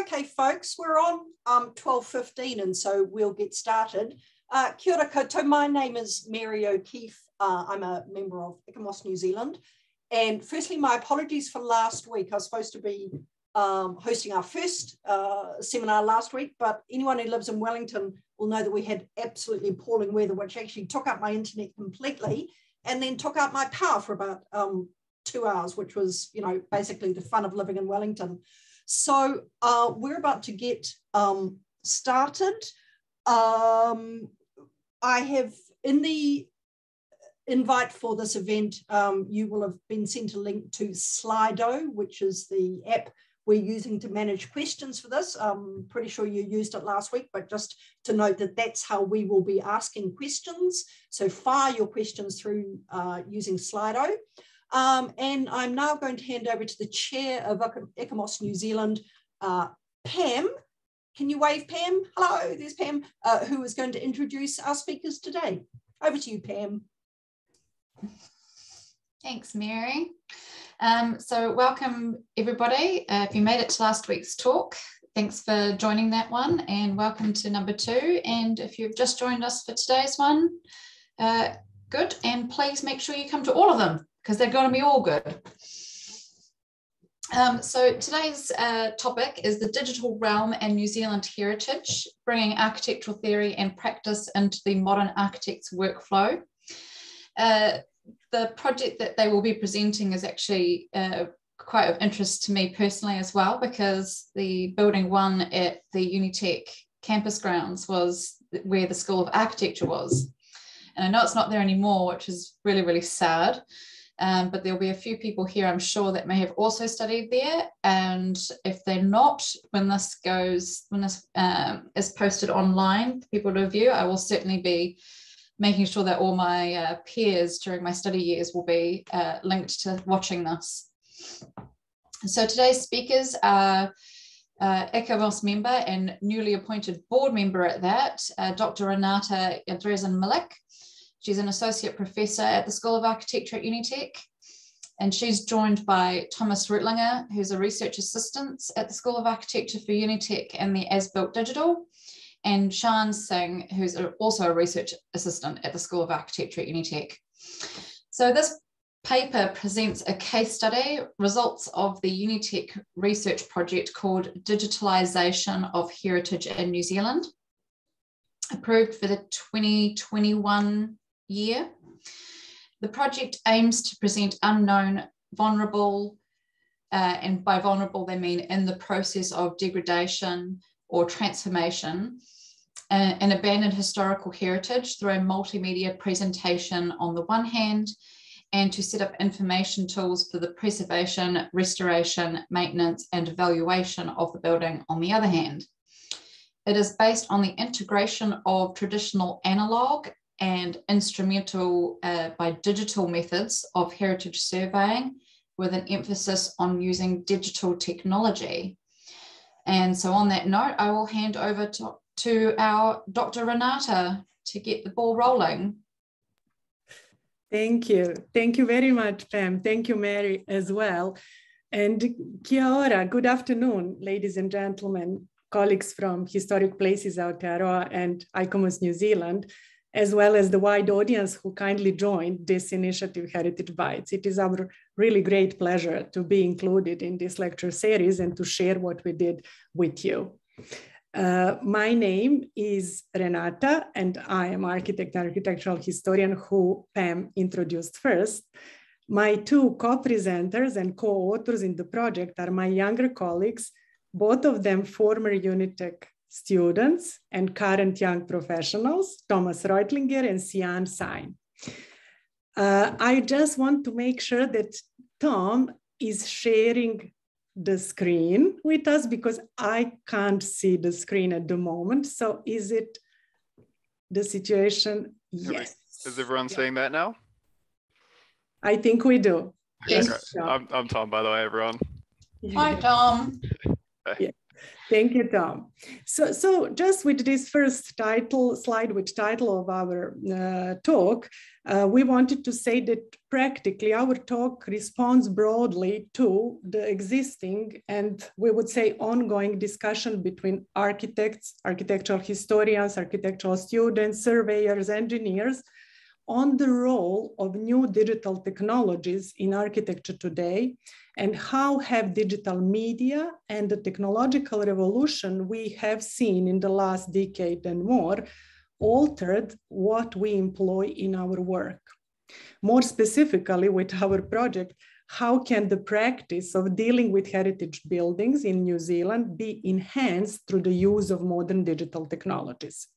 Okay, folks, we're on um, 12.15 and so we'll get started. Uh, kia ora koutou, my name is Mary O'Keefe. Uh, I'm a member of ICOMOS New Zealand. And firstly, my apologies for last week. I was supposed to be um, hosting our first uh, seminar last week, but anyone who lives in Wellington will know that we had absolutely appalling weather, which actually took up my internet completely and then took out my power for about um, two hours, which was, you know, basically the fun of living in Wellington. So uh, we're about to get um, started. Um, I have in the invite for this event, um, you will have been sent a link to Slido, which is the app we're using to manage questions for this. I'm pretty sure you used it last week, but just to note that that's how we will be asking questions. So fire your questions through uh, using Slido. Um, and I'm now going to hand over to the chair of ICOMOS New Zealand, uh, Pam. Can you wave, Pam? Hello, there's Pam, uh, who is going to introduce our speakers today. Over to you, Pam. Thanks, Mary. Um, so welcome, everybody. Uh, if you made it to last week's talk, thanks for joining that one and welcome to number two. And if you've just joined us for today's one, uh, good. And please make sure you come to all of them because they're going to be all good. Um, so today's uh, topic is the digital realm and New Zealand heritage, bringing architectural theory and practice into the modern architect's workflow. Uh, the project that they will be presenting is actually uh, quite of interest to me personally as well, because the building one at the Unitec campus grounds was where the School of Architecture was. And I know it's not there anymore, which is really, really sad. Um, but there'll be a few people here, I'm sure, that may have also studied there. And if they're not, when this goes, when this um, is posted online for people to view, I will certainly be making sure that all my uh, peers during my study years will be uh, linked to watching this. So today's speakers are uh, member and newly appointed board member at that, uh, Dr. Renata Jadresin Milic. She's an associate professor at the School of Architecture at Unitec. And she's joined by Thomas Reutlinger, who's a research assistant at the School of Architecture for Unitec and the As-Built Digital, and Sian Singh, who's also a research assistant at the School of Architecture at Unitec. So this paper presents a case study, results of the Unitec research project called Digitalisation of Heritage in New Zealand, approved for the 2021 year. The project aims to present unknown, vulnerable, uh, and by vulnerable they mean in the process of degradation or transformation, uh, an abandoned historical heritage through a multimedia presentation on the one hand, and to set up information tools for the preservation, restoration, maintenance, and evaluation of the building on the other hand. It is based on the integration of traditional analog and instrumental uh, by digital methods of heritage surveying with an emphasis on using digital technology. And so on that note, I will hand over to, to our Dr. Renata to get the ball rolling. Thank you. Thank you very much, Pam. Thank you, Mary, as well. And kia ora, good afternoon, ladies and gentlemen, colleagues from Historic Places Aotearoa and ICOMOS New Zealand as well as the wide audience who kindly joined this initiative Heritage Bites. It is our really great pleasure to be included in this lecture series and to share what we did with you. Uh, my name is Renata, and I am architect and architectural historian who Pam introduced first. My two co-presenters and co-authors in the project are my younger colleagues, both of them former Unitec students and current young professionals, Thomas Reutlinger and Sian Singh. Uh, I just want to make sure that Tom is sharing the screen with us because I can't see the screen at the moment. So is it the situation? Yes. Is everyone yeah. seeing that now? I think we do. Yes. I'm, I'm Tom, by the way, everyone. Hi, Tom. Yeah. Thank you, Tom. So, so just with this first title slide, with title of our uh, talk, uh, we wanted to say that practically our talk responds broadly to the existing and we would say ongoing discussion between architects, architectural historians, architectural students, surveyors, engineers on the role of new digital technologies in architecture today and how have digital media and the technological revolution we have seen in the last decade and more altered what we employ in our work. More specifically with our project, how can the practice of dealing with heritage buildings in New Zealand be enhanced through the use of modern digital technologies?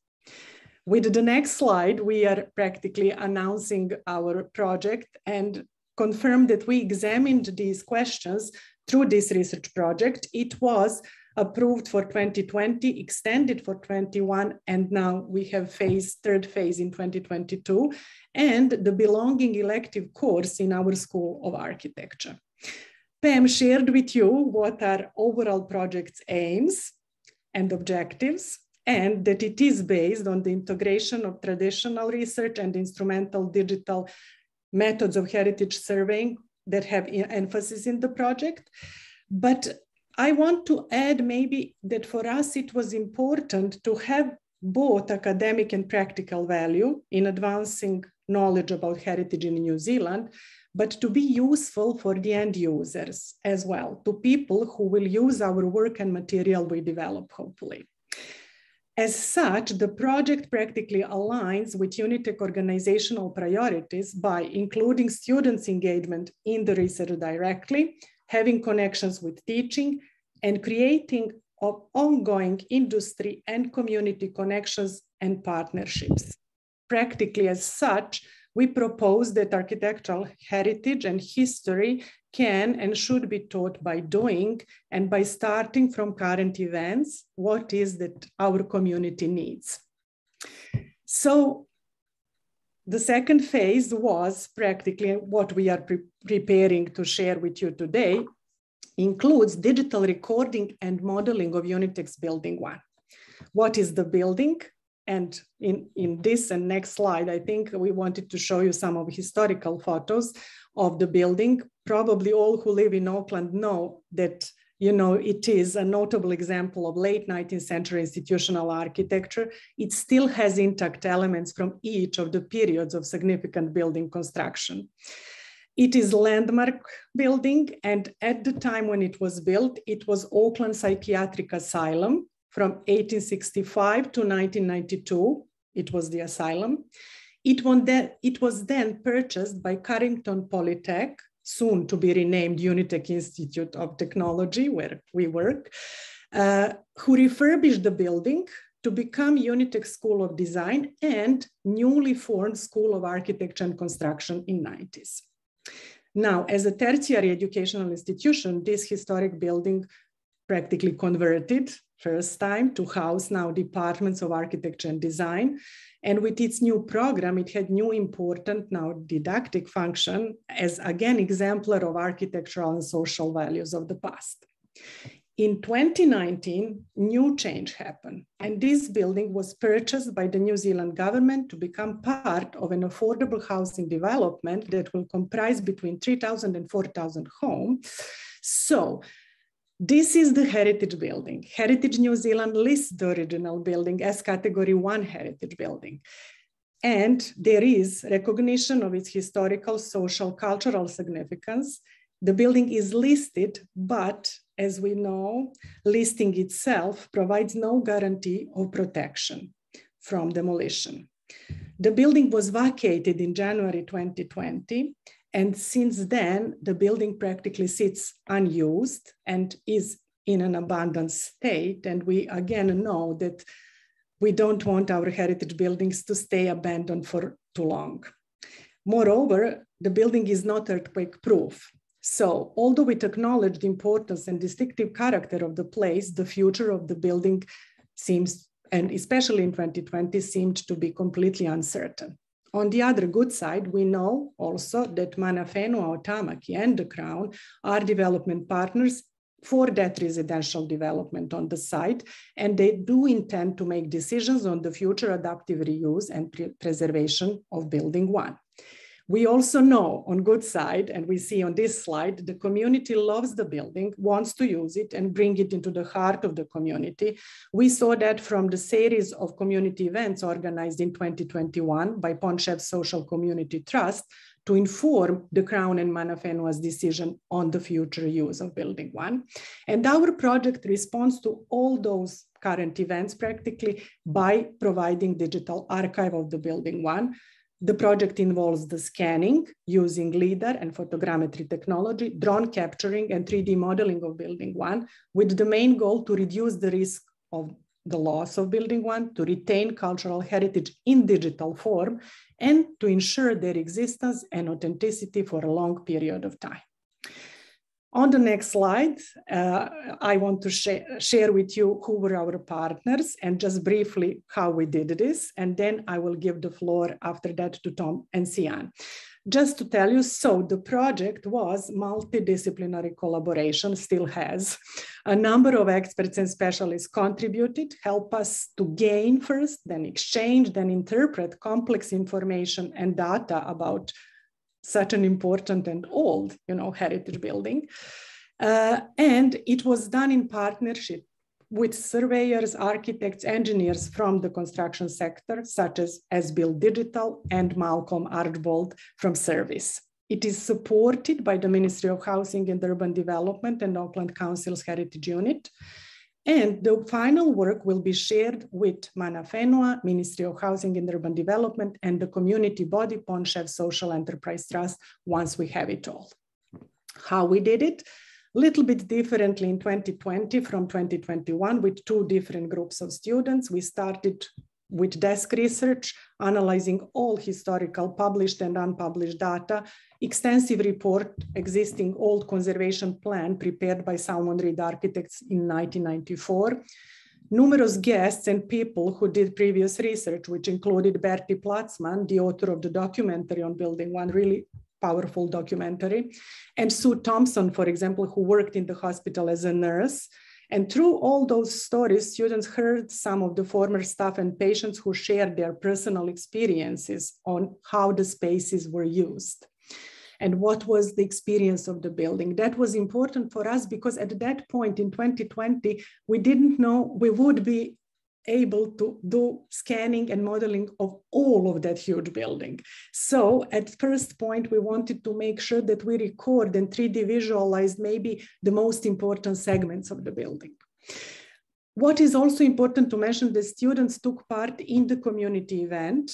With the next slide, we are practically announcing our project and confirm that we examined these questions through this research project. It was approved for 2020, extended for 21, and now we have phase, third phase in 2022, and the belonging elective course in our School of Architecture. Pam shared with you what are overall project's aims and objectives, and that it is based on the integration of traditional research and instrumental digital methods of heritage surveying that have emphasis in the project. But I want to add maybe that for us it was important to have both academic and practical value in advancing knowledge about heritage in New Zealand, but to be useful for the end users as well, to people who will use our work and material we develop, hopefully. As such, the project practically aligns with Unitec organizational priorities by including students' engagement in the research directly, having connections with teaching, and creating of ongoing industry and community connections and partnerships. Practically as such, we propose that architectural heritage and history can and should be taught by doing and by starting from current events, what is that our community needs. So the second phase was practically what we are pre preparing to share with you today, includes digital recording and modeling of Unitec's Building One. What is the building? And in, in this and next slide, I think we wanted to show you some of historical photos of the building. Probably all who live in Auckland know that you know, it is a notable example of late 19th century institutional architecture. It still has intact elements from each of the periods of significant building construction. It is landmark building, and at the time when it was built, it was Auckland Psychiatric Asylum, from 1865 to 1992. It was the asylum. It, it was then purchased by Carrington Polytech, soon to be renamed Unitec Institute of Technology, where we work, uh, who refurbished the building to become Unitec School of Design and newly formed School of Architecture and Construction in 90s. Now, as a tertiary educational institution, this historic building practically converted first time to house now departments of architecture and design. And with its new program, it had new important now didactic function as again exemplar of architectural and social values of the past. In 2019, new change happened, and this building was purchased by the New Zealand government to become part of an affordable housing development that will comprise between 3,000 and 4,000 homes. So this is the heritage building. Heritage New Zealand lists the original building as category one heritage building. And there is recognition of its historical, social, cultural significance. The building is listed, but as we know, listing itself provides no guarantee of protection from demolition. The building was vacated in January 2020 and since then, the building practically sits unused and is in an abandoned state. And we again know that we don't want our heritage buildings to stay abandoned for too long. Moreover, the building is not earthquake proof. So although we acknowledge the importance and distinctive character of the place, the future of the building seems, and especially in 2020, seemed to be completely uncertain. On the other good side, we know also that Mana Whenua Tamaki and the Crown are development partners for that residential development on the site, and they do intend to make decisions on the future adaptive reuse and pre preservation of building one. We also know on good side, and we see on this slide, the community loves the building, wants to use it and bring it into the heart of the community. We saw that from the series of community events organized in 2021 by Point Chev Social Community Trust to inform the Crown and Mana Whenua's decision on the future use of Building 1. And our project responds to all those current events practically by providing digital archive of the Building 1, the project involves the scanning using LIDAR and photogrammetry technology, drone capturing and 3D modeling of building one, with the main goal to reduce the risk of the loss of building one, to retain cultural heritage in digital form, and to ensure their existence and authenticity for a long period of time. On the next slide, uh, I want to sh share with you who were our partners and just briefly how we did this. And then I will give the floor after that to Tom and Sian. Just to tell you, so the project was multidisciplinary collaboration, still has. A number of experts and specialists contributed, help us to gain first, then exchange, then interpret complex information and data about such an important and old, you know, heritage building. Uh, and it was done in partnership with surveyors, architects, engineers from the construction sector, such as Asbuild Digital and Malcolm Archbold from Service. It is supported by the Ministry of Housing and Urban Development and Auckland Council's Heritage Unit. And the final work will be shared with Mana Whenua, Ministry of Housing and Urban Development, and the community body Point Chev Social Enterprise Trust once we have it all. How we did it? A little bit differently in 2020 from 2021 with two different groups of students. We started with desk research, analyzing all historical published and unpublished data, extensive report existing old conservation plan prepared by Salmond Reed Architects in 1994, numerous guests and people who did previous research, which included Bertie Platzman, the author of the documentary on Building One, really powerful documentary, and Sue Thompson, for example, who worked in the hospital as a nurse and through all those stories, students heard some of the former staff and patients who shared their personal experiences on how the spaces were used and what was the experience of the building. That was important for us because at that point in 2020, we didn't know we would be able to do scanning and modeling of all of that huge building. So at first point, we wanted to make sure that we record and 3D visualize maybe the most important segments of the building. What is also important to mention, the students took part in the community event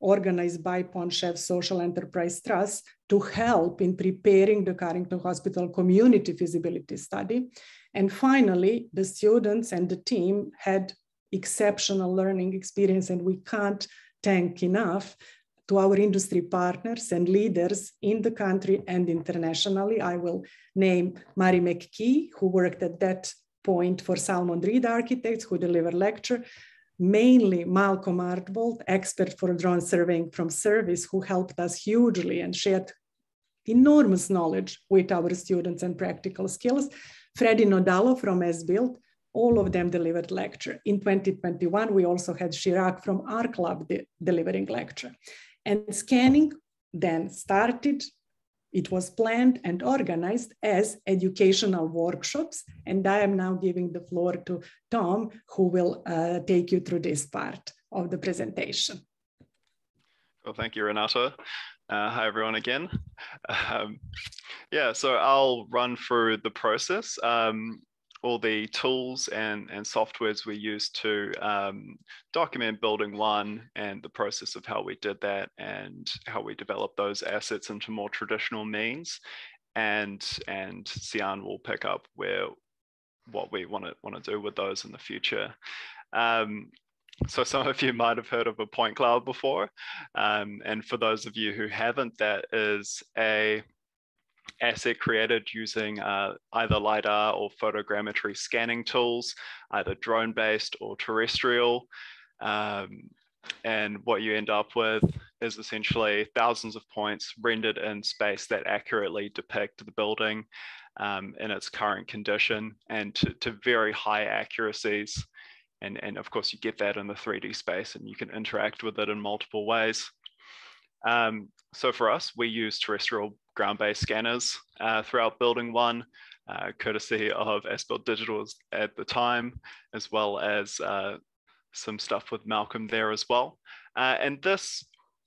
organized by Point Chev Social Enterprise Trust to help in preparing the Carrington Hospital community feasibility study. And finally, the students and the team had exceptional learning experience and we can't thank enough to our industry partners and leaders in the country and internationally. I will name Mary McKee, who worked at that point for Salmond Reed Architects, who delivered lecture, mainly Malcolm Archbold, expert for drone surveying from Service, who helped us hugely and shared enormous knowledge with our students and practical skills. Freddie Nodalo from Asbuild, all of them delivered lecture. In 2021, we also had Chirac from our club de delivering lecture. And scanning then started. It was planned and organized as educational workshops. And I am now giving the floor to Tom, who will uh, take you through this part of the presentation. Well, thank you, Renata. Uh, hi, everyone, again. Um, yeah, so I'll run through the process. Um, all the tools and, and softwares we use to um, document building one and the process of how we did that and how we developed those assets into more traditional means. And, and Sian will pick up where what we want to want to do with those in the future. Um, so some of you might have heard of a point cloud before. Um, and for those of you who haven't, that is a asset created using uh, either LiDAR or photogrammetry scanning tools, either drone based or terrestrial. Um, and what you end up with is essentially thousands of points rendered in space that accurately depict the building um, in its current condition and to, to very high accuracies. And, and of course, you get that in the 3D space and you can interact with it in multiple ways. Um, so for us, we use terrestrial ground-based scanners uh, throughout building one, uh, courtesy of Asbuild Digital at the time, as well as uh, some stuff with Malcolm there as well. Uh, and this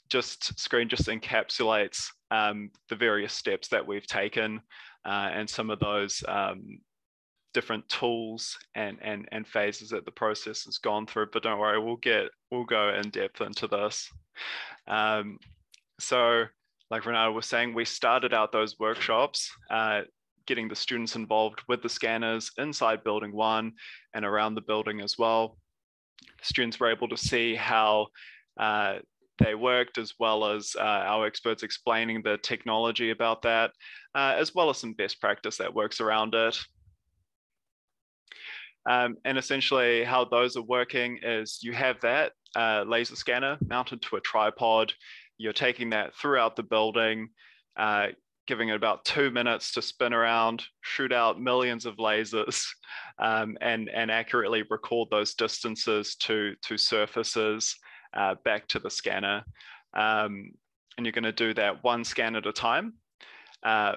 just screen just encapsulates um, the various steps that we've taken uh, and some of those um, different tools and, and, and phases that the process has gone through. But don't worry, we'll get we'll go in depth into this. Um, so, like Renata was saying, we started out those workshops. Uh, getting the students involved with the scanners inside building one and around the building as well. Students were able to see how uh, they worked, as well as uh, our experts explaining the technology about that, uh, as well as some best practice that works around it. Um, and essentially how those are working is you have that uh, laser scanner mounted to a tripod. You're taking that throughout the building, uh, giving it about two minutes to spin around, shoot out millions of lasers, um, and, and accurately record those distances to, to surfaces uh, back to the scanner. Um, and you're going to do that one scan at a time. Uh,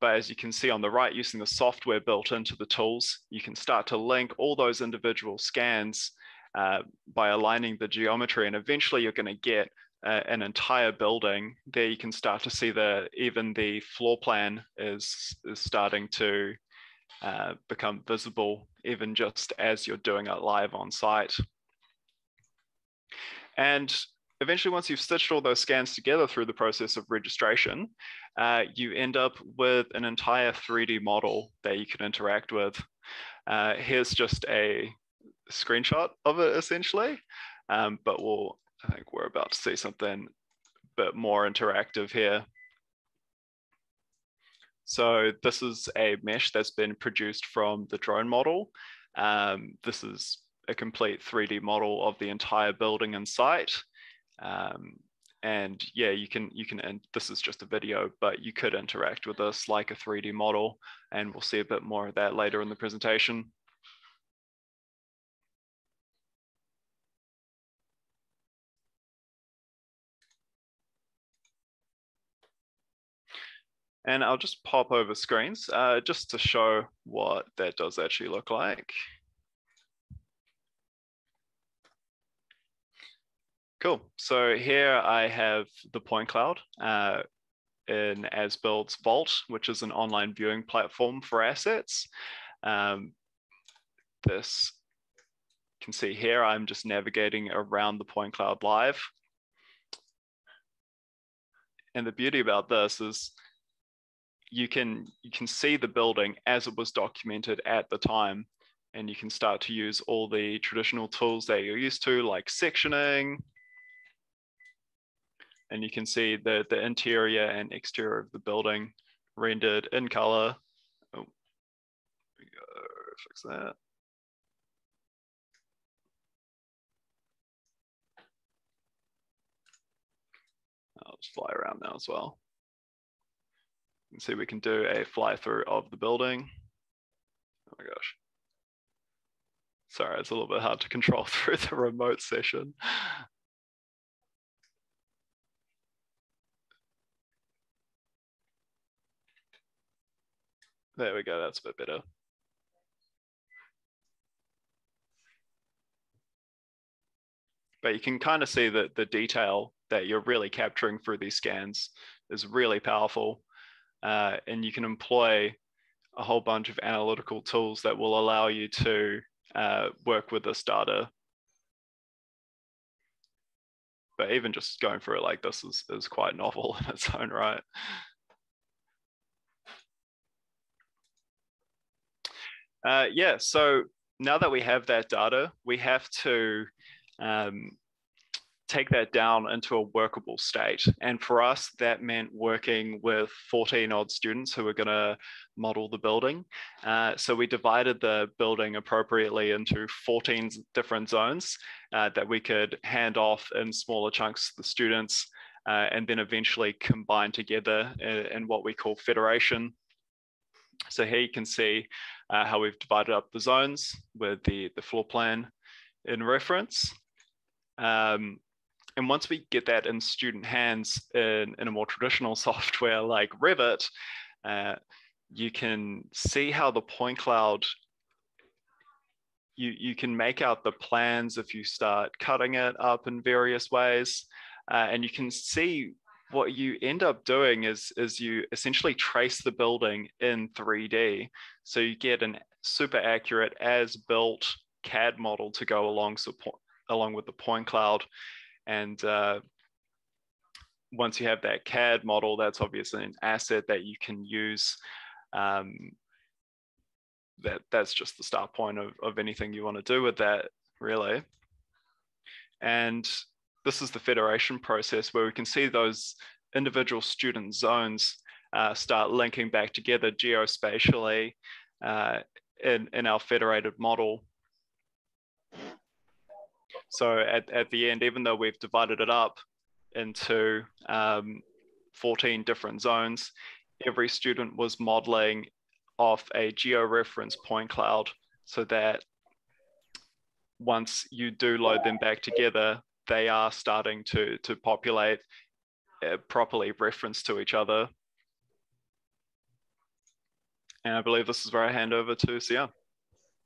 but as you can see on the right, using the software built into the tools, you can start to link all those individual scans uh, by aligning the geometry. And eventually you're going to get uh, an entire building. There you can start to see that even the floor plan is, is starting to uh, become visible, even just as you're doing it live on site. And eventually, once you've stitched all those scans together through the process of registration, uh, you end up with an entire 3D model that you can interact with. Uh, here's just a screenshot of it essentially, um, but we'll, I think we're about to see something a bit more interactive here. So this is a mesh that's been produced from the drone model. Um, this is a complete 3D model of the entire building and site. Um, and yeah, you can, you can, and this is just a video, but you could interact with this like a 3D model, and we'll see a bit more of that later in the presentation. And I'll just pop over screens uh, just to show what that does actually look like. Cool. So here I have the point cloud uh, in Asbuild's Vault, which is an online viewing platform for assets. Um, this can see here, I'm just navigating around the point cloud live. And the beauty about this is you can you can see the building as it was documented at the time and you can start to use all the traditional tools that you're used to like sectioning and you can see the, the interior and exterior of the building rendered in color. Oh, we go, fix that. I'll just fly around now as well. See we can do a fly through of the building. Oh my gosh. Sorry, it's a little bit hard to control through the remote session. There we go, that's a bit better. But you can kind of see that the detail that you're really capturing through these scans is really powerful. Uh, and you can employ a whole bunch of analytical tools that will allow you to uh, work with this data. But even just going through it like this is, is quite novel in its own right. Uh, yeah, so now that we have that data, we have to um, take that down into a workable state. And for us, that meant working with 14 odd students who were going to model the building. Uh, so we divided the building appropriately into 14 different zones uh, that we could hand off in smaller chunks to the students uh, and then eventually combine together in, in, what we call federation. So here you can see uh, how we've divided up the zones with the, the floor plan in reference. Um, and once we get that in student hands in, in a more traditional software like Revit, uh, you can see how the point cloud you, you can make out the plans if you start cutting it up in various ways. Uh, and you can see what you end up doing is, is you essentially trace the building in 3D. So you get an super accurate as built CAD model to go along, support, along with the point cloud. And uh, once you have that CAD model, that's obviously an asset that you can use um, that that's just the start point of, of anything you want to do with that really and this is the federation process where we can see those individual student zones uh, start linking back together geospatially uh, in, in our federated model. So at, at the end, even though we've divided it up into um, 14 different zones, every student was modeling off a geo-reference point cloud so that once you do load them back together, they are starting to, to populate uh, properly referenced to each other. And I believe this is where I hand over to Sia.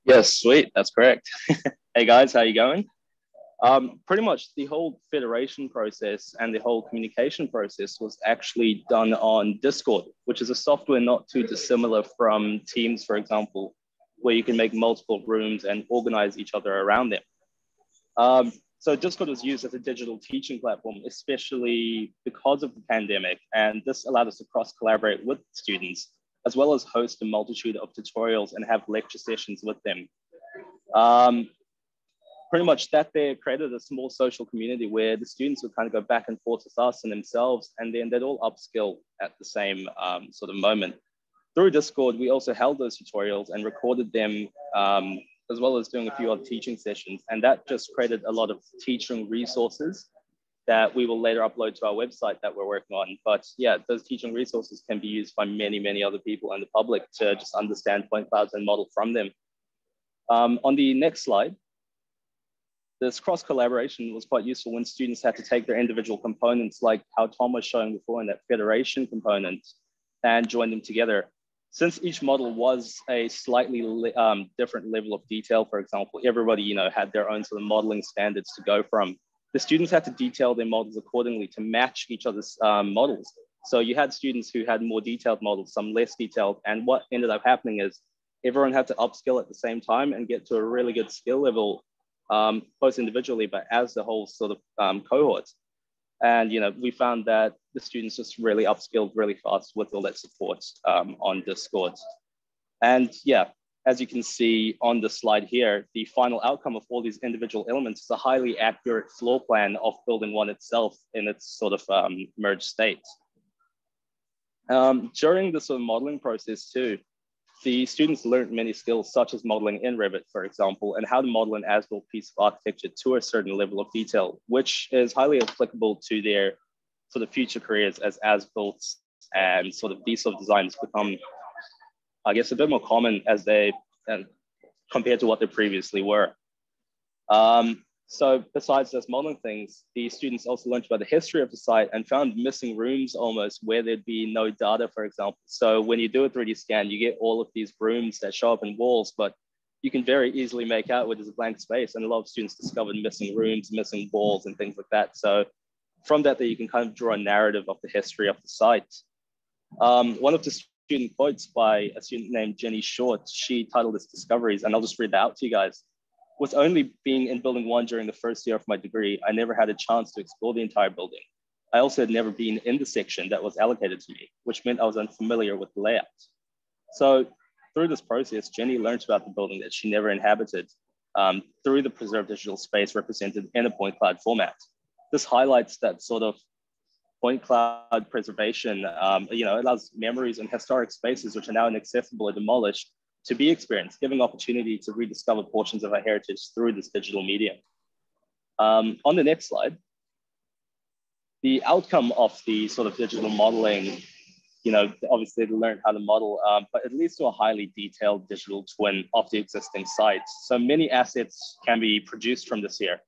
Yes, sweet. That's correct. hey guys, how you going? Um, pretty much the whole federation process and the whole communication process was actually done on Discord, which is a software not too dissimilar from Teams, for example, where you can make multiple rooms and organize each other around them. Um, so Discord was used as a digital teaching platform, especially because of the pandemic. And this allowed us to cross collaborate with students, as well as host a multitude of tutorials and have lecture sessions with them. Um, pretty much that they created a small social community where the students would kind of go back and forth with us and themselves, and then they'd all upskill at the same um, sort of moment. Through Discord, we also held those tutorials and recorded them, um, as well as doing a few other teaching sessions. And that just created a lot of teaching resources that we will later upload to our website that we're working on. But yeah, those teaching resources can be used by many, many other people and the public to just understand point clouds and model from them. Um, on the next slide, this cross collaboration was quite useful when students had to take their individual components, like how Tom was showing before in that federation component, and join them together. Since each model was a slightly um, different level of detail, for example, everybody you know had their own sort of modeling standards to go from. The students had to detail their models accordingly to match each other's um, models. So you had students who had more detailed models, some less detailed, and what ended up happening is everyone had to upskill at the same time and get to a really good skill level um, both individually, but as the whole sort of um, cohort. And you know, we found that the students just really upskilled really fast with all that support um, on Discord. And yeah, as you can see on the slide here, the final outcome of all these individual elements is a highly accurate floor plan of building one itself in its sort of um, merged state. Um, during the sort of modeling process too, the students learned many skills such as modeling in Revit, for example, and how to model an as-built piece of architecture to a certain level of detail, which is highly applicable to their sort of future careers as as-built and sort of these sort of designs become, I guess, a bit more common as they, and compared to what they previously were. Um, so besides just modeling things, the students also learned about the history of the site and found missing rooms almost where there'd be no data, for example. So when you do a 3D scan, you get all of these rooms that show up in walls, but you can very easily make out where there's a blank space. And a lot of students discovered missing rooms, missing walls and things like that. So from that, that you can kind of draw a narrative of the history of the site. Um, one of the student quotes by a student named Jenny Short, she titled this Discoveries, and I'll just read that out to you guys with only being in building one during the first year of my degree, I never had a chance to explore the entire building. I also had never been in the section that was allocated to me, which meant I was unfamiliar with the layout. So through this process, Jenny learned about the building that she never inhabited um, through the preserved digital space represented in a point cloud format. This highlights that sort of point cloud preservation, um, you know, allows memories and historic spaces which are now inaccessible or demolished to be experienced, giving opportunity to rediscover portions of our heritage through this digital medium. Um, on the next slide, the outcome of the sort of digital modeling, you know, obviously they learn how to model, um, but it leads to a highly detailed digital twin of the existing sites. So many assets can be produced from this here.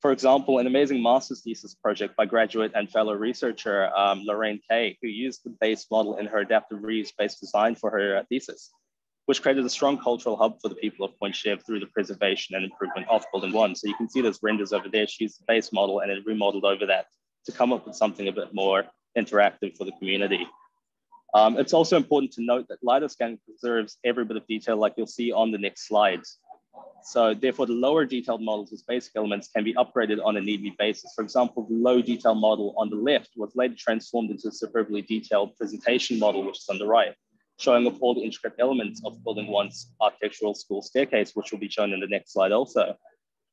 For example, an amazing master's thesis project by graduate and fellow researcher um, Lorraine Kay, who used the base model in her adaptive reuse-based design for her uh, thesis, which created a strong cultural hub for the people of Pointe through the preservation and improvement of Building 1. So you can see those renders over there. She used the base model and then remodeled over that to come up with something a bit more interactive for the community. Um, it's also important to note that LiDAR scan preserves every bit of detail like you'll see on the next slides. So therefore, the lower detailed models with basic elements can be upgraded on a need-be basis. For example, the low detail model on the left was later transformed into a superbly detailed presentation model, which is on the right, showing off all the intricate elements of building one's architectural school staircase, which will be shown in the next slide also.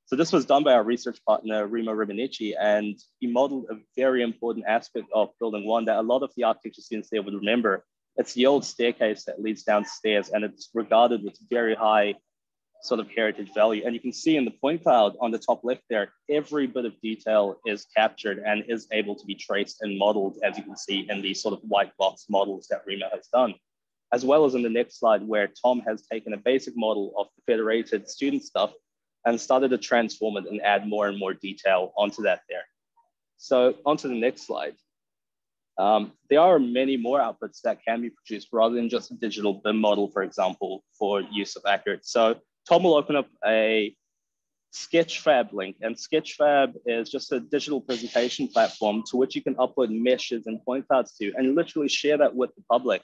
So this was done by our research partner, Remo Ribinici, and he modeled a very important aspect of building one that a lot of the architecture students there would remember. It's the old staircase that leads downstairs and it's regarded with very high sort of heritage value. And you can see in the point cloud on the top left there, every bit of detail is captured and is able to be traced and modeled, as you can see in these sort of white box models that Remo has done. As well as in the next slide where Tom has taken a basic model of the federated student stuff and started to transform it and add more and more detail onto that there. So onto the next slide. Um, there are many more outputs that can be produced rather than just a digital BIM model, for example, for use of Accurate. So Tom will open up a Sketchfab link, and Sketchfab is just a digital presentation platform to which you can upload meshes and point clouds to, and literally share that with the public.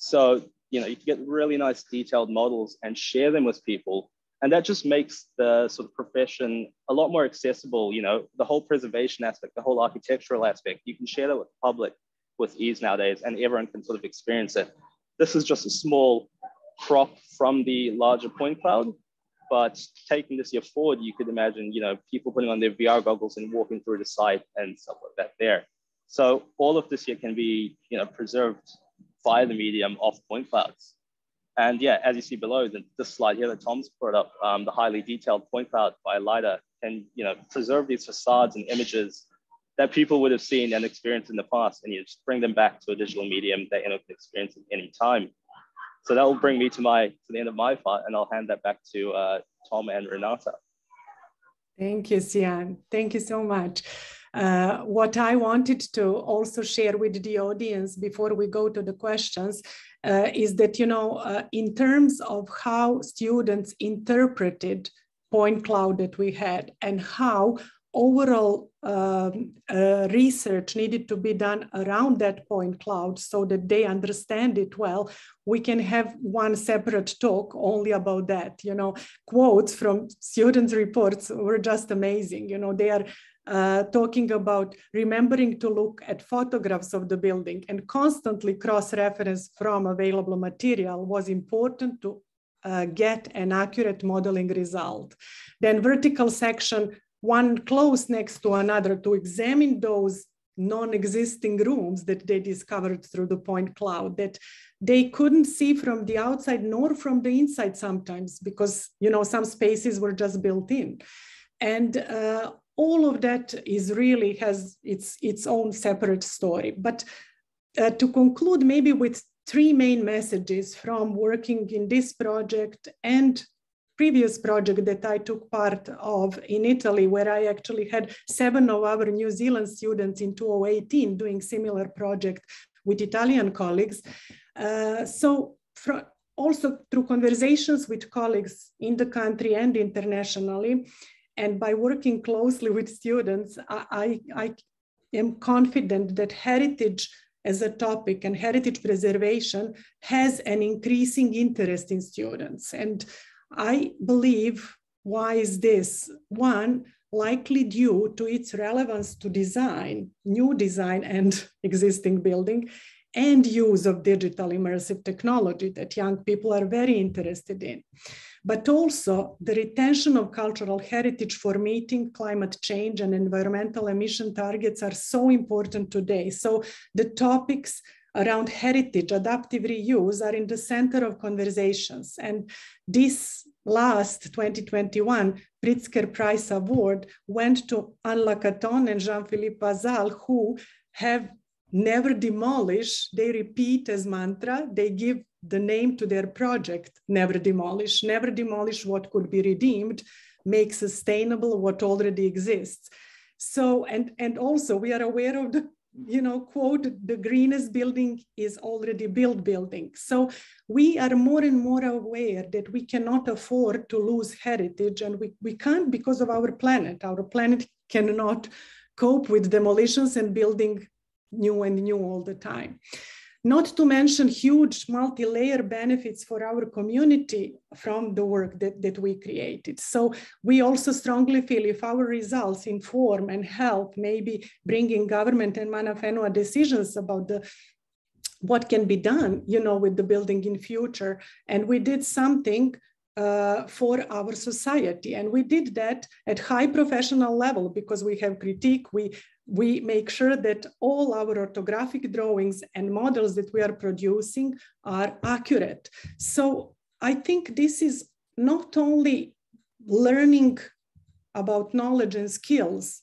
So you know you can get really nice detailed models and share them with people, and that just makes the sort of profession a lot more accessible. You know, the whole preservation aspect, the whole architectural aspect, you can share that with the public with ease nowadays, and everyone can sort of experience it. This is just a small crop from the larger point cloud. But taking this year forward, you could imagine, you know, people putting on their VR goggles and walking through the site and stuff like that there. So all of this here can be, you know, preserved via the medium of point clouds. And yeah, as you see below, the, this slide here that Tom's brought up, um, the highly detailed point cloud by LiDAR can, you know, preserve these facades and images that people would have seen and experienced in the past, and you just bring them back to a digital medium that anyone can experience at any time. So that will bring me to my to the end of my part, and I'll hand that back to uh, Tom and Renata. Thank you, Sian. Thank you so much. Uh, what I wanted to also share with the audience before we go to the questions uh, is that, you know, uh, in terms of how students interpreted point cloud that we had and how overall um, uh, research needed to be done around that point cloud so that they understand it well we can have one separate talk only about that. You know quotes from students reports were just amazing. You know they are uh, talking about remembering to look at photographs of the building and constantly cross-reference from available material was important to uh, get an accurate modeling result. Then vertical section one close next to another to examine those non-existing rooms that they discovered through the point cloud that they couldn't see from the outside nor from the inside sometimes because you know some spaces were just built in and uh, all of that is really has its its own separate story but uh, to conclude maybe with three main messages from working in this project and previous project that I took part of in Italy, where I actually had seven of our New Zealand students in 2018 doing similar project with Italian colleagues. Uh, so also through conversations with colleagues in the country and internationally, and by working closely with students, I, I am confident that heritage as a topic and heritage preservation has an increasing interest in students. And I believe, why is this? One, likely due to its relevance to design, new design and existing building, and use of digital immersive technology that young people are very interested in. But also the retention of cultural heritage for meeting climate change and environmental emission targets are so important today. So the topics around heritage, adaptive reuse are in the center of conversations. And this last 2021 Pritzker Prize Award went to Anne Lacaton and Jean-Philippe Vassal, who have never demolish, they repeat as mantra, they give the name to their project, never demolish, never demolish what could be redeemed, make sustainable what already exists. So, and, and also we are aware of the you know, quote, the greenest building is already built building. So we are more and more aware that we cannot afford to lose heritage and we, we can't because of our planet. Our planet cannot cope with demolitions and building new and new all the time not to mention huge multi-layer benefits for our community from the work that, that we created. So we also strongly feel if our results inform and help maybe bringing government and Mana decisions about the what can be done, you know, with the building in future. And we did something uh, for our society. And we did that at high professional level because we have critique, we we make sure that all our orthographic drawings and models that we are producing are accurate. So I think this is not only learning about knowledge and skills,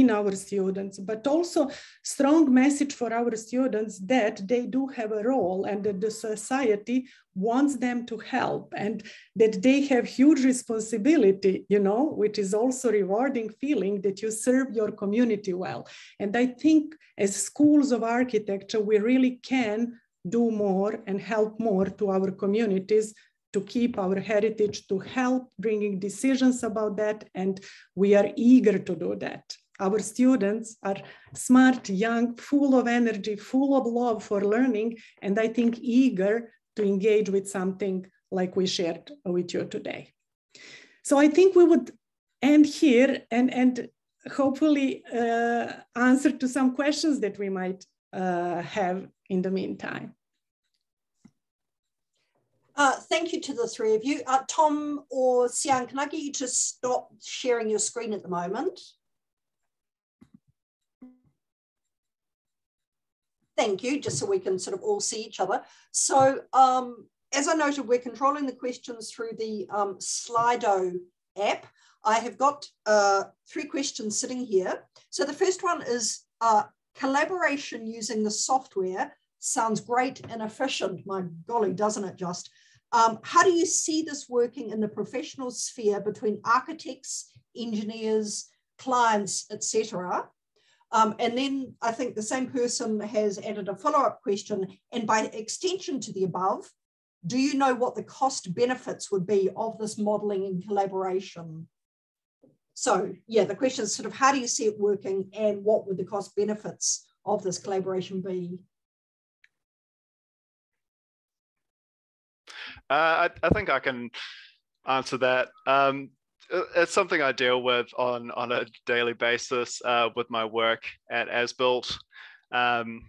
in our students, but also strong message for our students that they do have a role and that the society wants them to help and that they have huge responsibility, you know, which is also rewarding feeling that you serve your community well. And I think as schools of architecture, we really can do more and help more to our communities to keep our heritage, to help bringing decisions about that. And we are eager to do that. Our students are smart, young, full of energy, full of love for learning, and I think eager to engage with something like we shared with you today. So I think we would end here and, and hopefully uh, answer to some questions that we might uh, have in the meantime. Uh, thank you to the three of you. Uh, Tom or Sian, can I get you to stop sharing your screen at the moment? Thank you, just so we can sort of all see each other. So um, as I noted, we're controlling the questions through the um, Slido app. I have got uh, three questions sitting here. So the first one is uh, collaboration using the software sounds great and efficient. My golly, doesn't it just? Um, how do you see this working in the professional sphere between architects, engineers, clients, etc.? Um, and then I think the same person has added a follow-up question, and by extension to the above, do you know what the cost benefits would be of this modeling and collaboration? So yeah, the question is sort of how do you see it working and what would the cost benefits of this collaboration be? Uh, I, I, think I can answer that. Um, it's something I deal with on on a daily basis uh, with my work at Asbuilt. Um,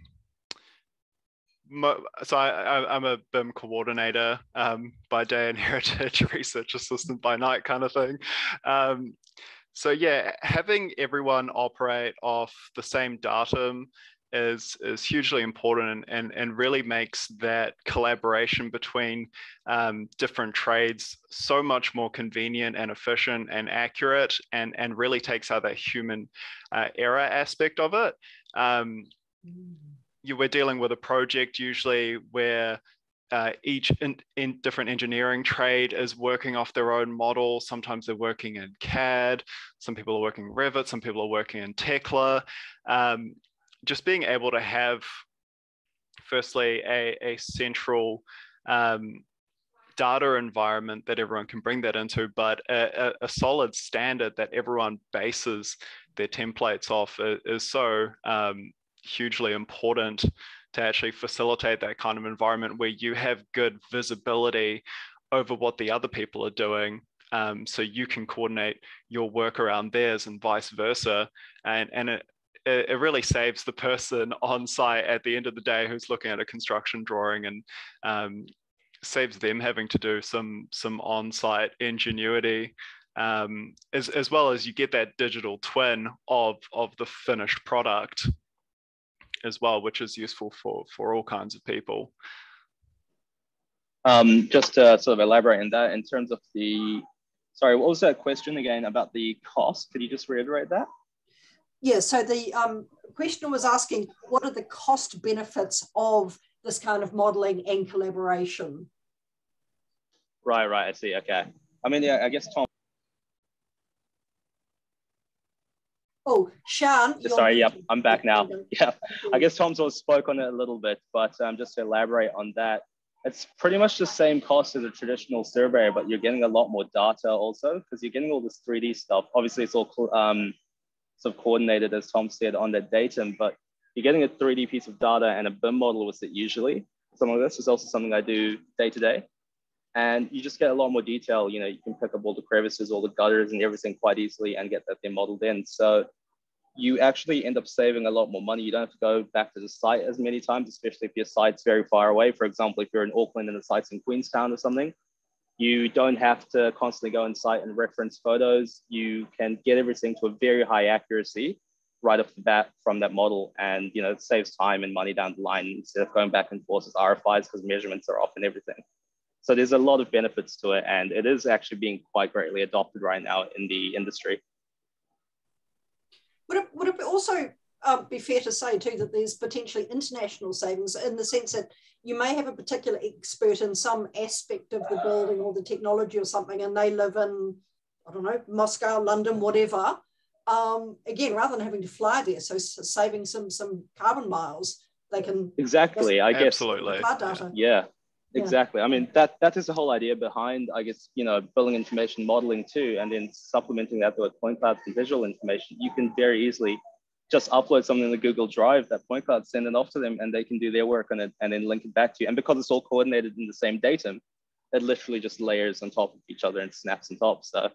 so I, am a BIM coordinator um, by day and heritage research assistant by night kind of thing. Um, so yeah, having everyone operate off the same datum is is hugely important and, and, really makes that collaboration between um, different trades so much more convenient and efficient and accurate and, and really takes out that human uh, error aspect of it. Um, you were dealing with a project usually where uh, each in, in, different engineering trade is working off their own model. Sometimes they're working in CAD, some people are working Revit, some people are working in Tekla. Um, just being able to have, firstly, a, a central um, data environment that everyone can bring that into, but a, a, solid standard that everyone bases their templates off is, so um, hugely important to actually facilitate that kind of environment where you have good visibility over what the other people are doing um, so you can coordinate your work around theirs and vice versa. And and it, it, it really saves the person on site at the end of the day who's looking at a construction drawing and um, saves them having to do some some on-site ingenuity um, as, as well as you get that digital twin of of the finished product as well which is useful for for all kinds of people Um, just to sort of elaborate on that, in terms of the, sorry, what was that question again about the cost? Could you just reiterate that? Yeah, so the um, questioner was asking, what are the cost benefits of this kind of modeling and collaboration? Right, right, I see, okay. I mean, yeah, I guess Tom. Oh, Sian. Sorry, yep, I'm back now. Yeah, I guess Tom's also spoke on it a little bit, but um, just to elaborate on that, it's pretty much the same cost as a traditional survey, but you're getting a lot more data also because you're getting all this 3D stuff. Obviously, it's all um, sort of coordinated, as Tom said, on that datum, but you're getting a 3D piece of data and a BIM model with it usually. Some of this is also something I do day to day. And you just get a lot more detail. You know, you can pick up all the crevices, all the gutters and everything quite easily and get that thing modeled in. So you actually end up saving a lot more money. You don't have to go back to the site as many times, especially if your site's very far away. For example, if you're in Auckland and the site's in Queenstown or something, you don't have to constantly go on site and reference photos. You can get everything to a very high accuracy right off the bat from that model. And you know, it saves time and money down the line instead of going back and forth with RFIs because measurements are off and everything. So there's a lot of benefits to it. And it is actually being quite greatly adopted right now in the industry. Would it, would it also uh, be fair to say too that there's potentially international savings in the sense that you may have a particular expert in some aspect of the building or the technology or something, and they live in, I don't know, Moscow, London, whatever. Um, again, rather than having to fly there, so saving some some carbon miles, they can exactly. I guess absolutely. Data. Yeah, exactly. I mean that that is the whole idea behind, I guess, you know, building information modeling too, and then supplementing that with point clouds and visual information. You can very easily just upload something in the Google Drive, that point cloud, send it off to them, and they can do their work on it and then link it back to you. And because it's all coordinated in the same datum, it literally just layers on top of each other and snaps on top. So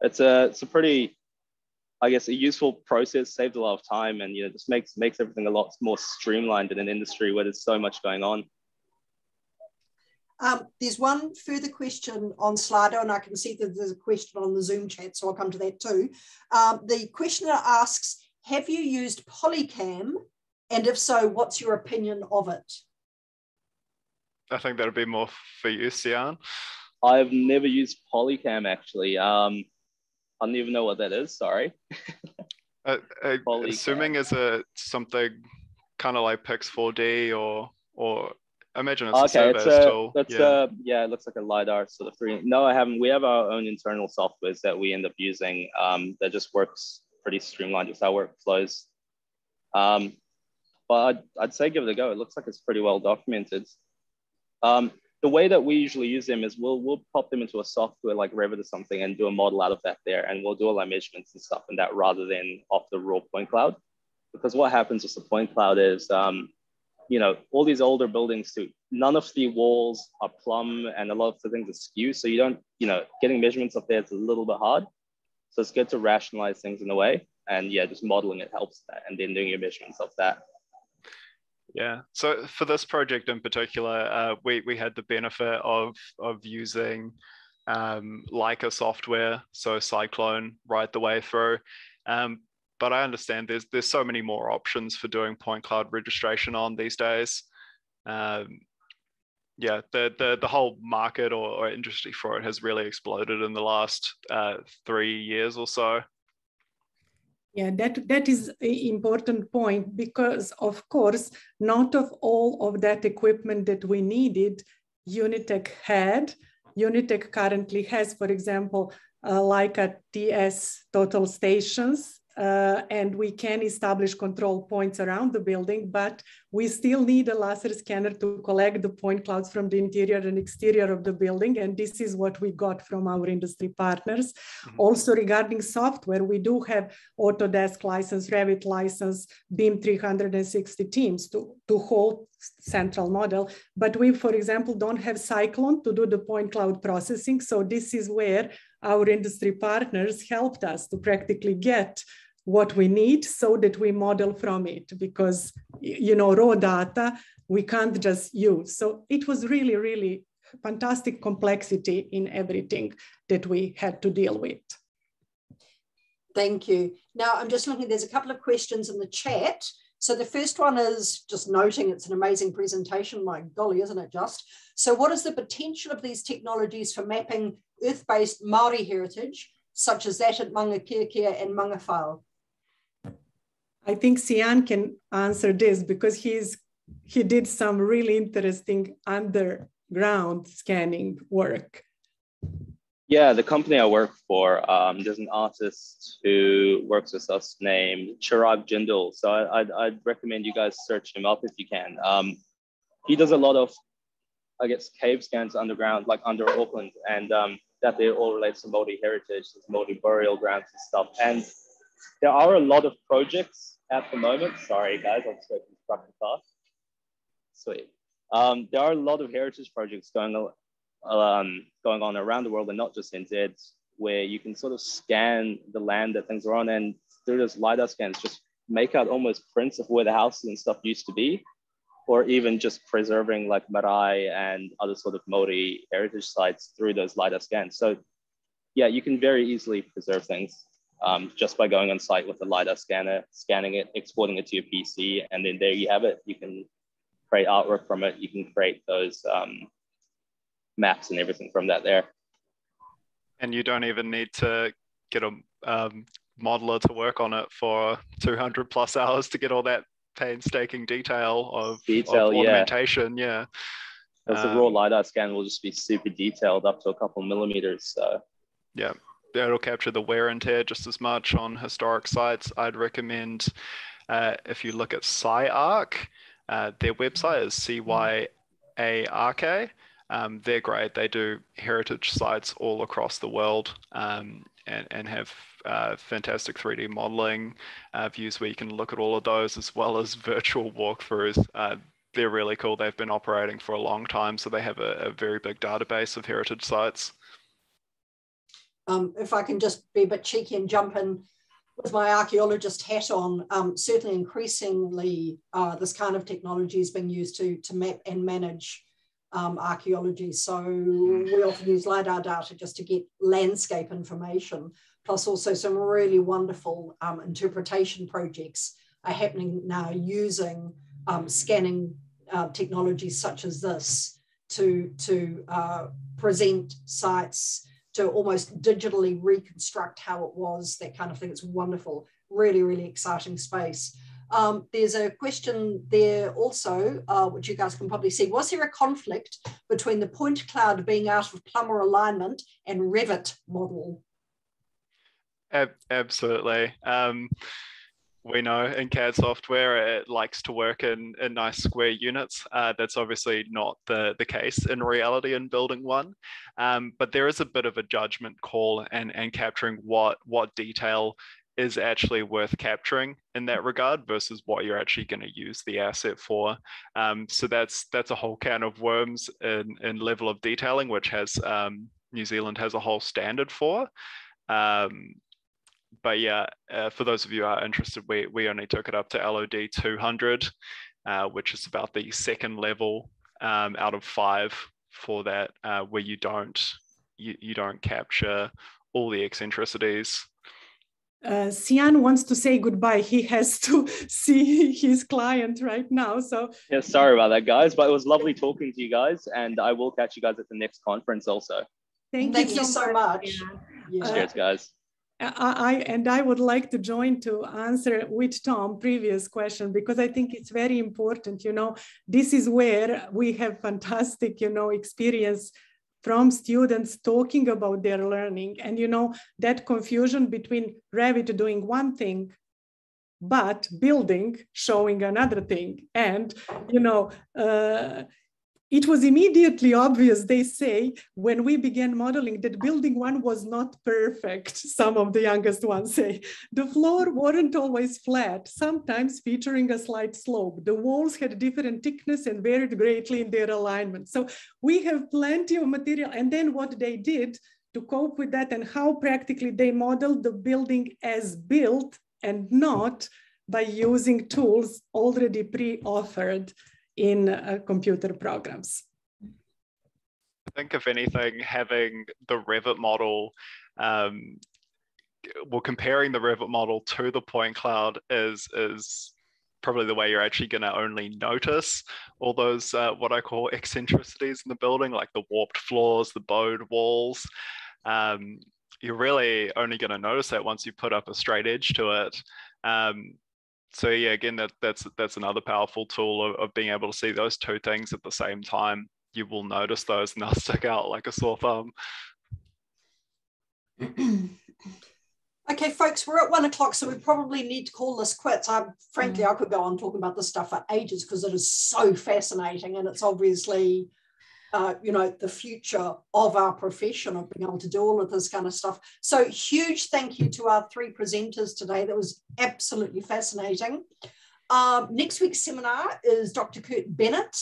it's a it's a pretty, I guess, a useful process, saves a lot of time, and you know just makes makes everything a lot more streamlined in an industry where there's so much going on. Um, there's one further question on Slido, and I can see that there's a question on the Zoom chat, so I'll come to that too. Um, the questioner asks, have you used Polycam? And if so, what's your opinion of it? I think that'd be more for you, Sian. I've never used Polycam actually. Um, I don't even know what that is. Sorry. uh, uh, assuming is it something kind of like Pix4D or or I imagine it's okay, a it's a, tool. That's yeah. A, yeah, it looks like a lidar sort of three. No, I haven't. We have our own internal softwares that we end up using. Um, that just works pretty streamlined with our workflows. Um, but I'd, I'd, say give it a go. It looks like it's pretty well documented. Um, the way that we usually use them is we'll, we'll pop them into a software like Revit or something and do a model out of that there. And we'll do all our measurements and stuff in that rather than off the raw point cloud. Because what happens with the point cloud is, um, you know, all these older buildings too, none of the walls are plumb and a lot of the things are skew. So you don't, you know, getting measurements up there is a little bit hard. So it's good to rationalize things in a way. And yeah, just modeling it helps that and then doing your measurements of that. Yeah. So for this project in particular, uh, we, we had the benefit of, of using um, Leica software, so Cyclone right the way through. Um, but I understand there's there's so many more options for doing point cloud registration on these days. Um, yeah, the, the the whole market or, or, industry for it has really exploded in the last uh, three years or so. Yeah, that that is an important point because of course not of all of that equipment that we needed, Unitec had. Unitec currently has, for example, uh, Leica TS total stations uh, and we can establish control points around the building, but we still need a laser scanner to collect the point clouds from the interior and exterior of the building. And this is what we got from our industry partners. Mm-hmm. Also regarding software, we do have Autodesk license, Revit license, BIM 360 teams to, to hold central model. But we, for example, don't have Cyclone to do the point cloud processing. So this is where our industry partners helped us to practically get what we need so that we model from it because you know raw data we can't just use so it was really really fantastic complexity in everything that we had to deal with thank you now i'm just looking there's a couple of questions in the chat So the first one is just noting it's an amazing presentation. My golly, isn't it just? So what is the potential of these technologies for mapping earth-based Maori heritage, such as that at Maungakiekie and Maungawhau? I think Sian can answer this because he's he did some really interesting underground scanning work. Yeah, the company I work for, um, there's an artist who works with us named Chirag Jindal. So I, would I'd recommend you guys search him up if you can. Um, he does a lot of, I guess, cave scans underground, like under Auckland, and um, that they all relate to Māori heritage, Māori burial grounds and stuff. And there are a lot of projects at the moment. Sorry, guys, I'm just going fast. Sweet. Um, there are a lot of heritage projects going um, going on around the world and not just in Z, where you can sort of scan the land that things are on and through those LiDAR scans, just make out almost prints of where the houses and stuff used to be, or even just preserving like marae and other sort of Māori heritage sites through those LiDAR scans. So yeah, you can very easily preserve things um, just by going on site with the LiDAR scanner, scanning it, exporting it to your PC, and then there you have it. You can create artwork from it. You can create those um, maps and everything from that there. And you don't even need to get a um, modeler to work on it for 200 plus hours to get all that painstaking detail of, detail, of ornamentation. Yeah. Because the raw um, LiDAR scan will just be super detailed up to a couple millimeters. So, yeah, it'll capture the wear and tear just as much on historic sites. I'd recommend uh, if you look at CyArk, uh, their website is CYARK. Um, they're great. They do heritage sites all across the world um, and, and have uh, fantastic 3D modeling uh, views where you can look at all of those as well as virtual walkthroughs. Uh, they're really cool. They've been operating for a long time, so they have a, a very big database of heritage sites. Um, if I can just be a bit cheeky and jump in with my archaeologist hat on, um, certainly increasingly uh, this kind of technology is being used to, to map and manage um, archaeology. So we often use LiDAR data just to get landscape information, plus also some really wonderful um, interpretation projects are happening now using um, scanning uh, technologies such as this to, to uh, present sites, to almost digitally reconstruct how it was, that kind of thing. It's wonderful, really, really exciting space. Um, there's a question there also, uh, which you guys can probably see. Was there a conflict between the point cloud being out of plumber alignment and Revit model? Ab absolutely. Um, we know in CAD software it likes to work in, in nice square units. Uh, that's obviously not the, the case in reality in building one. Um, but there is a bit of a judgment call and, and capturing what, what detail is actually worth capturing in that regard versus what you're actually going to use the asset for. Um, so that's that's a whole can of worms in, in level of detailing, which has um, New Zealand has a whole standard for. Um, but yeah, uh, for those of you who are interested, we, we only took it up to LOD 200, uh, which is about the second level um, out of five for that, uh, where you don't you, you don't capture all the eccentricities uh, Sian wants to say goodbye. He has to see his client right now. So yeah, sorry about that, guys. But it was lovely talking to you guys, and I will catch you guys at the next conference also. Thank, Thank you, so much. Yeah. Uh, Cheers, guys. I, and I would like to join to answer with Tom previous question because I think it's very important. You know, this is where we have fantastic, you know, experience from students talking about their learning and you know that confusion between revit doing one thing but building showing another thing and you know uh, it was immediately obvious, they say, when we began modeling that building one was not perfect, some of the youngest ones say. The floor weren't always flat, sometimes featuring a slight slope. The walls had different thickness and varied greatly in their alignment. So we have plenty of material. And then what they did to cope with that and how practically they modeled the building as built and not by using tools already pre-offered in uh, computer programs. I think if anything, having the Revit model, um, well, comparing the Revit model to the point cloud is is probably the way you're actually going to only notice all those uh, what I call eccentricities in the building, like the warped floors, the bowed walls. Um, you're really only going to notice that once you put up a straight edge to it. Um, so yeah, again, that that's that's another powerful tool of, of being able to see those two things at the same time. You will notice those and they'll stick out like a sore thumb. Okay, folks, we're at one o'clock, so we probably need to call this quits. I, frankly, mm. I could go on talking about this stuff for ages because it is so fascinating, and it's obviously, uh, you know, the future of our profession of being able to do all of this kind of stuff. So, huge thank you to our three presenters today. That was absolutely fascinating. Um, next week's seminar is Dr. Kurt Bennett,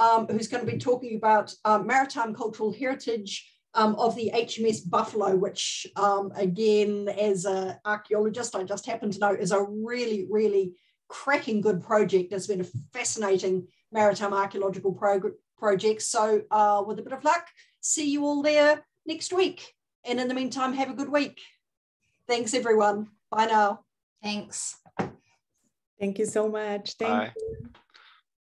um, who's going to be talking about uh, maritime cultural heritage um, of the HMS Buffalo, which um, again, as an archaeologist, I just happen to know is a really, really cracking good project. It's been a fascinating maritime archaeological prog- project. So uh, with a bit of luck, see you all there next week. And in the meantime, have a good week. Thanks, everyone. Bye now. Thanks. Thank you so much. Thank Bye. you.